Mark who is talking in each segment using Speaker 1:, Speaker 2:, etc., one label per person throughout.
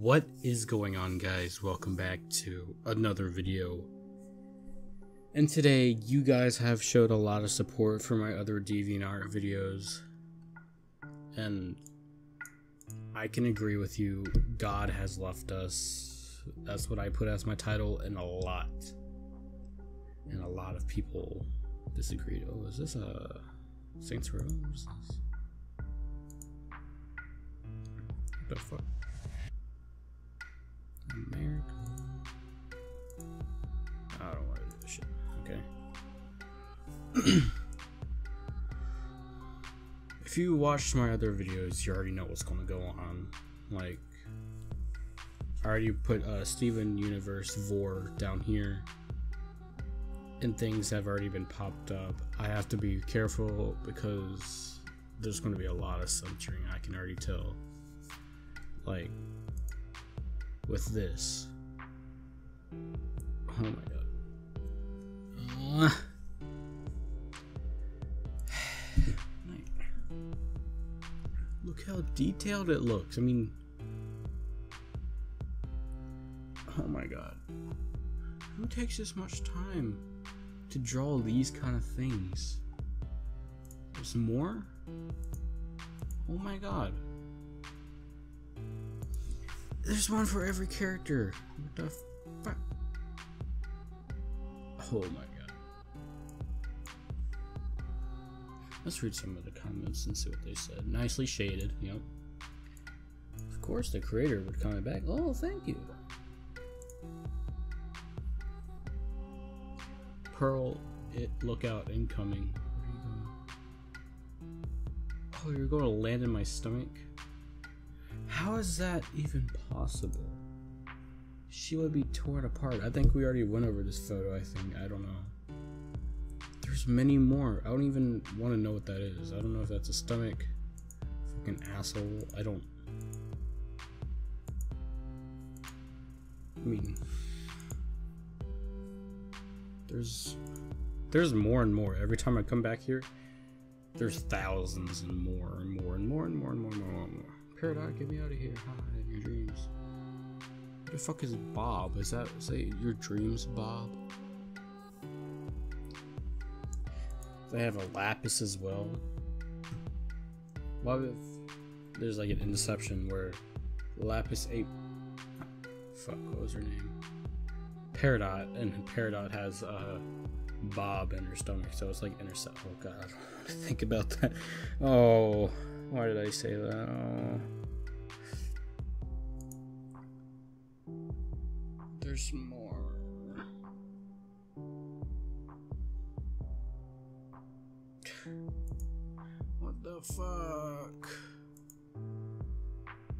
Speaker 1: What is going on guys? Welcome back to another video. And today you guys have showed a lot of support for my other DeviantArt videos. And I can agree with you, God has left us. That's what I put as my title and a lot. And a lot of people disagreed. Oh, is this a Saints Row? What the fuck? Okay. if you watched my other videos, you already know what's going to go on. Like, I already put uh, Steven Universe Vor down here. And things have already been popped up. I have to be careful because there's going to be a lot of censoring. I can already tell. Like, with this. Oh my god. Look how detailed it looks. I mean, oh my god. Who takes this much time to draw these kind of things? There's more? Oh my god. There's one for every character. What the fuck? Oh my Let's read some of the comments and see what they said. Nicely shaded, yep. Of course, the creator would comment back. Oh, thank you. Pearl, it look out incoming. Oh, you're going to land in my stomach? How is that even possible? She would be torn apart. I think we already went over this photo, I think. I don't know. There's many more. I don't even want to know what that is. I don't know if that's a stomach. Fucking asshole. I don't. I mean. There's. There's more and more. Every time I come back here, there's thousands and more and more and more and more and more and more and more. Peridot, get me out of here. Hi, in your dreams. What the fuck is Bob? Is that say your dreams, Bob? They have a lapis as well. What if there's like an interception where lapis ate fuck, what was her name? Peridot, and Peridot has uh Bob in her stomach, so it's like intercept. Oh god, think about that. Oh. Why did I say that? Oh. There's more. Fuck?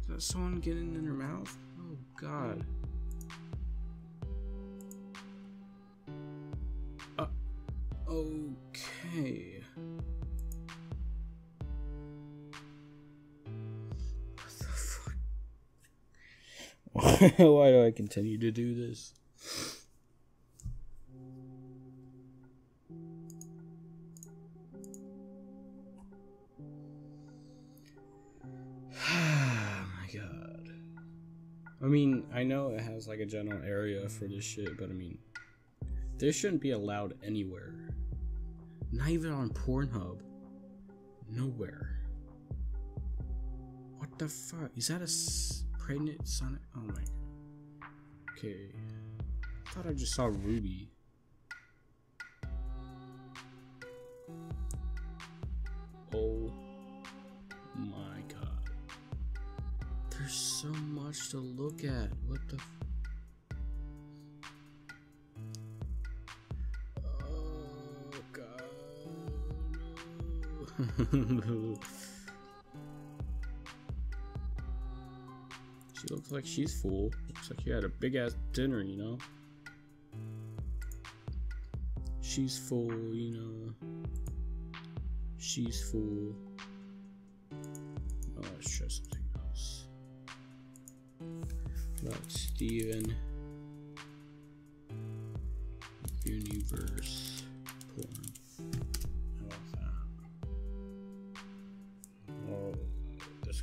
Speaker 1: Is that someone getting in her mouth? Oh god. Uh, okay. Why do I continue to do this? General area for this shit, but I mean, this shouldn't be allowed anywhere. Not even on Pornhub. Nowhere. What the fuck? Is that a pregnant Sonic? Oh my god. Okay. I thought I just saw Ruby. Oh my god. There's so much to look at. What the She looks like she's full. Looks like she had a big ass dinner, you know? She's full, you know. She's full. Oh, let's try something else. About Steven Universe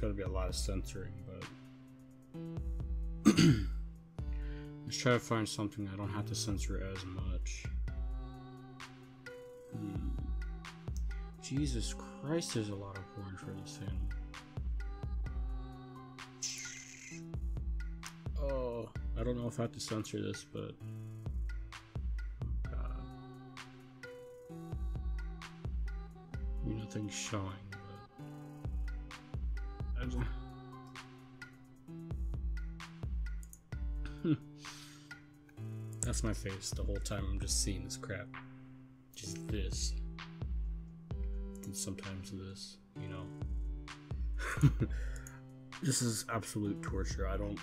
Speaker 1: There's gonna be a lot of censoring, but Let's try to find something I don't have to censor as much. Hmm. Jesus Christ, there's a lot of porn for this thing. Oh, I don't know if I have to censor this, but. Oh God. Nothing's showing, That's my face the whole time I'm just seeing this crap. Just this. And sometimes this, you know. this is absolute torture. I don't.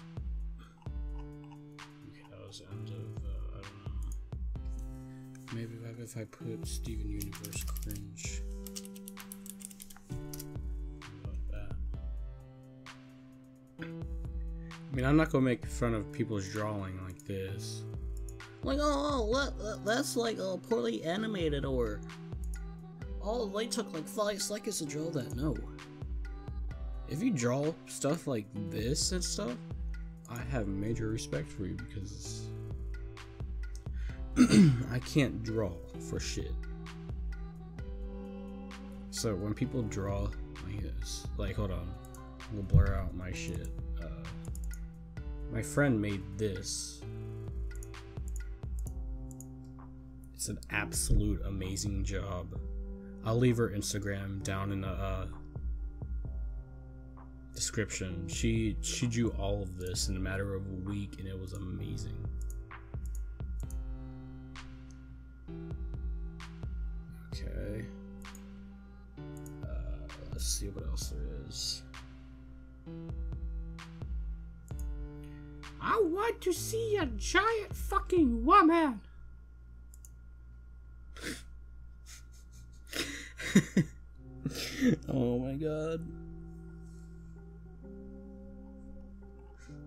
Speaker 1: Okay, that end of. Uh, I don't know. Maybe if I put Steven Universe cringe. I mean, I'm not gonna make fun of people's drawing like this.
Speaker 2: Like, oh, oh that's like uh, poorly animated, or oh, they took like five seconds to draw that. No.
Speaker 1: If you draw stuff like this and stuff, I have major respect for you because I can't draw for shit. So when people draw like this, like hold on, we'll blur out my shit. Uh, my friend made this It's an absolute amazing job. I'll leave her Instagram down in the uh, description. She she drew all of this in a matter of a week, and it was amazing. Okay. Uh, let's see what else there is. I want to see a giant fucking woman.
Speaker 2: oh my god.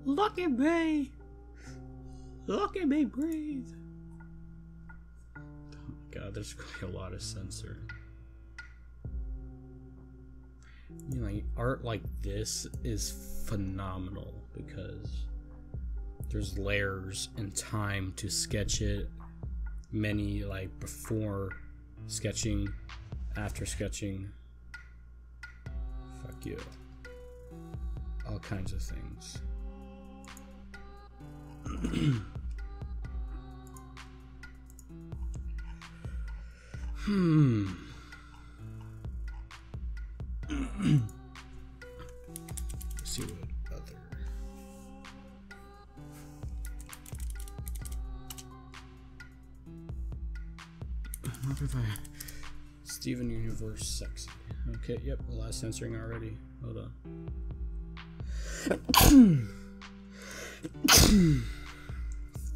Speaker 1: Look at me! Look at me breathe! Oh my god, there's be a lot of censor. You know, art like this is phenomenal because there's layers and time to sketch it. Many like before sketching, after sketching. Fuck you. All kinds of things. hmm. Universe sexy. Okay, yep, lot of censoring already. Hold on.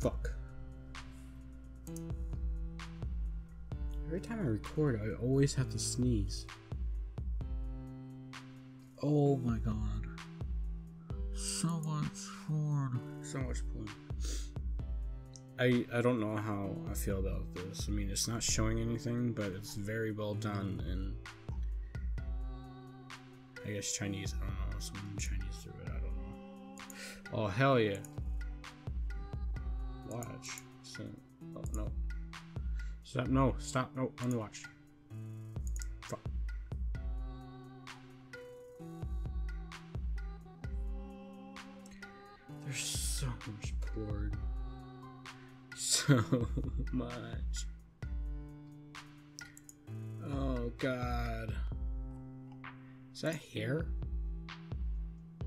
Speaker 1: Fuck. Every time I record, I always have to sneeze. Oh my god. So much porn. So much porn. I I don't know how I feel about this. I mean, it's not showing anything, but it's very well done, and I guess Chinese. I don't know. Some Chinese through it. I don't know. Oh hell yeah! Watch. So, oh no. Stop! No! Stop! No! Unwatch. Fuck. There's so much porn so much. Oh god. Is that hair? I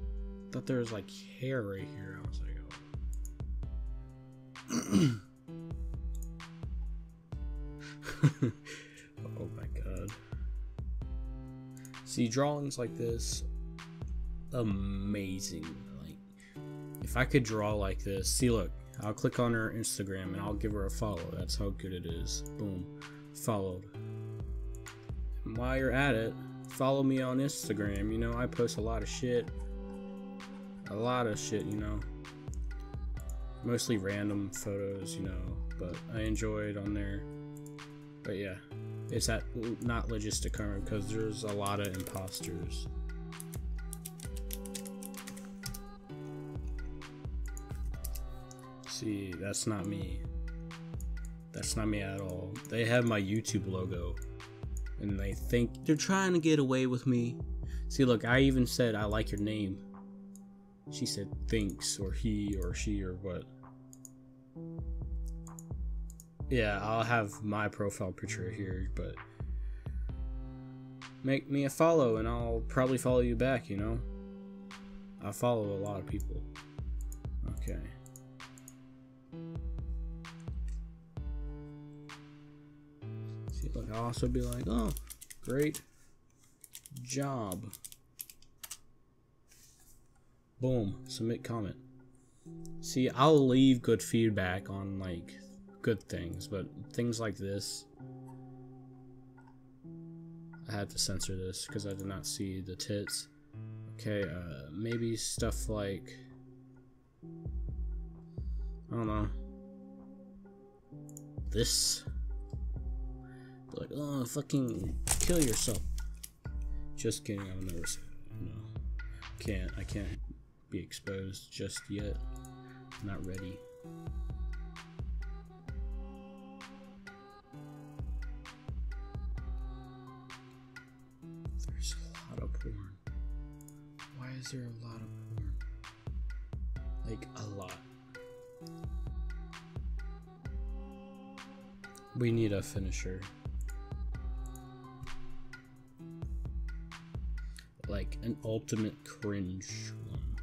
Speaker 1: thought there was like hair right here. I was like, oh. oh my god. See, drawings like this, amazing. Like, if I could draw like this, see, look, I'll click on her Instagram and I'll give her a follow. That's how good it is. Boom. Followed. And while you're at it, follow me on Instagram. You know, I post a lot of shit. A lot of shit, you know. Mostly random photos, you know, but I enjoy it on there. But yeah, it's at not logistic karma because there's a lot of imposters. See, that's not me. That's not me at all. They have my YouTube logo. And they think they're trying to get away with me. See, look, I even said I like your name. She said thinks, or he, or she, or what. Yeah, I'll have my profile picture here, but make me a follow and I'll probably follow you back, you know? I follow a lot of people. Okay. I'll also be like, oh, great job. Boom, submit comment. See, I'll leave good feedback on like good things, but things like this, I had to censor this because I did not see the tits. Okay, uh, maybe stuff like, I don't know, this. Like, oh, fucking kill yourself. Just kidding, I'll never say that. No. Can't, I can't be exposed just yet. I'm not ready. There's a lot of porn. Why is there a lot of porn? Like, a lot. We need a finisher. Like an ultimate cringe one.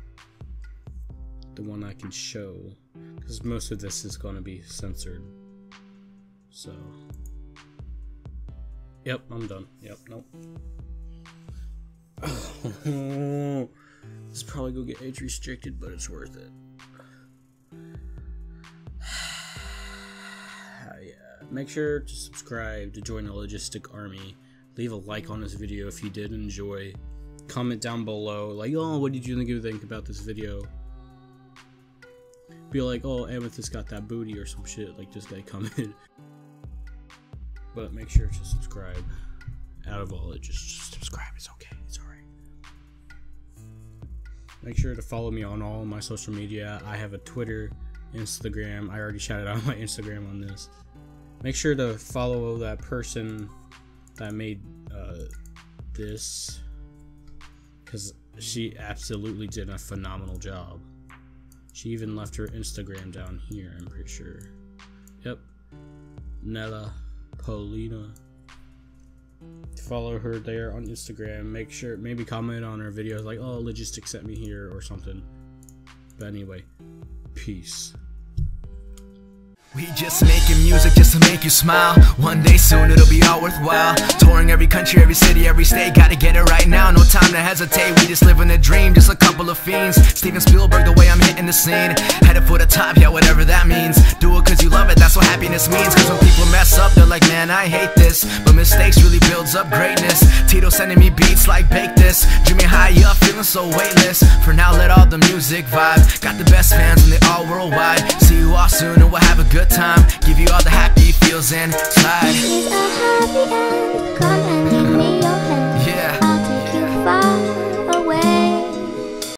Speaker 1: The one I can show. Because most of this is going to be censored. So. Yep, I'm done. Yep, nope. this is probably gonna get age restricted, but it's worth it. yeah. Make sure to subscribe to join the Logistic Army. Leave a like on this video if you did enjoy. Comment down below, like, oh, what did you think about this video? Be like, oh, Amethyst got that booty or some shit, like this guy commented. but make sure to subscribe. Out of all it, just, just subscribe. It's okay. It's alright. Make sure to follow me on all my social media. I have a Twitter, Instagram. I already shouted out my Instagram on this. Make sure to follow that person that made uh, this because she absolutely did a phenomenal job. She even left her Instagram down here, I'm pretty sure. Yep. Nella Paulina. Follow her there on Instagram. Make sure, maybe comment on her videos like, oh, logistics sent me here or something. But anyway, peace.
Speaker 3: We just making music just to make you smile. One day soon it'll be all worthwhile. Touring every country, every city, every state. Gotta get it right now, no time to hesitate. We just living a dream, just a couple of fiends. Steven Spielberg, the way I'm hitting the scene. Headed for the top, yeah, whatever that means. Do it cause you love it, that's what happiness means. Cause when mess up, they're like, man, I hate this. But mistakes really builds up greatness. Tido sending me beats like, bake this. Dreaming high up, feeling so weightless. For now, let all the music vibe. Got the best fans and they all worldwide. See you all soon and we'll have a good time. Give you all the happy feels and slide
Speaker 4: It's a happy end. Come and give me your hand.
Speaker 3: Yeah,
Speaker 4: I'll take you far